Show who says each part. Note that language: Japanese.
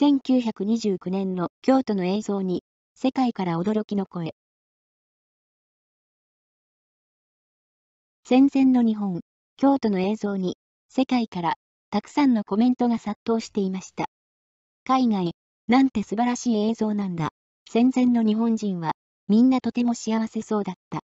Speaker 1: 1929年の京都の映像に、世界から驚きの声。戦前の日本、京都の映像に、世界からたくさんのコメントが殺到していました。海外、なんて素晴らしい映像なんだ。戦前の日本人は、みんなとても幸せそうだった。